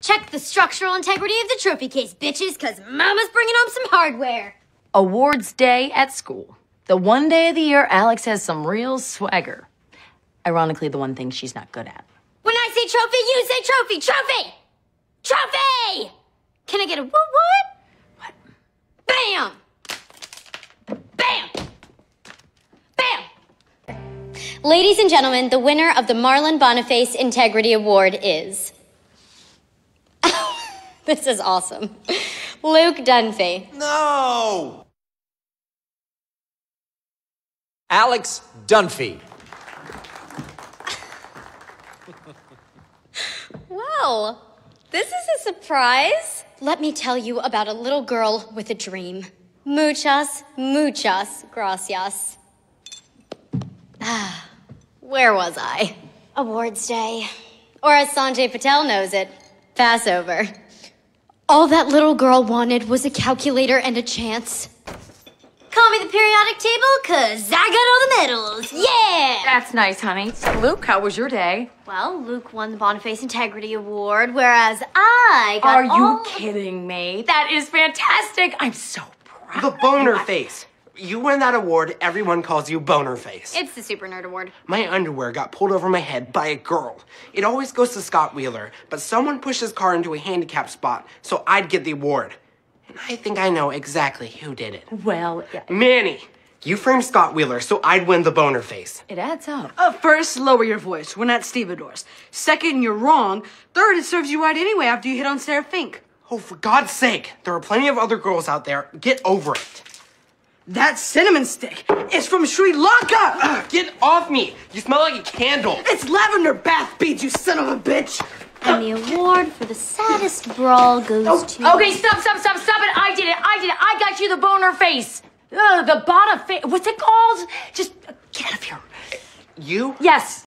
Check the structural integrity of the trophy case, bitches, because Mama's bringing home some hardware. Awards day at school. The one day of the year Alex has some real swagger. Ironically, the one thing she's not good at. When I say trophy, you say trophy! Trophy! Trophy! Can I get a what what? What? Bam! Bam! Bam! Ladies and gentlemen, the winner of the Marlon Boniface Integrity Award is. This is awesome. Luke Dunphy. No! Alex Dunphy. Well, this is a surprise. Let me tell you about a little girl with a dream. Muchas, muchas gracias. Ah, where was I? Awards Day. Or as Sanjay Patel knows it, Passover. All that little girl wanted was a calculator and a chance. Call me the periodic table, cause I got all the medals. Yeah! That's nice, honey. Luke, how was your day? Well, Luke won the Boniface Integrity Award, whereas I got Are you all- kidding me? That is fantastic. I'm so proud. The boner face. You win that award, everyone calls you boner face. It's the Super Nerd Award. My underwear got pulled over my head by a girl. It always goes to Scott Wheeler, but someone pushed his car into a handicap spot, so I'd get the award. And I think I know exactly who did it. Well, yeah, Manny, you framed Scott Wheeler, so I'd win the boner face. it adds up. Uh, first, lower your voice. We're not stevedores. Second, you're wrong. Third, it serves you right anyway after you hit on Sarah Fink. Oh, for God's sake, there are plenty of other girls out there. Get over it. That cinnamon stick is from Sri Lanka! Ugh, get off me! You smell like a candle. It's lavender bath beads, you son of a bitch! And the award for the saddest brawl goes to. Okay, stop, stop, stop, stop it. I did it. I did it. I got you the boner face. Uh, the bottom face. What's it called? Just uh, get out of here. You? Yes.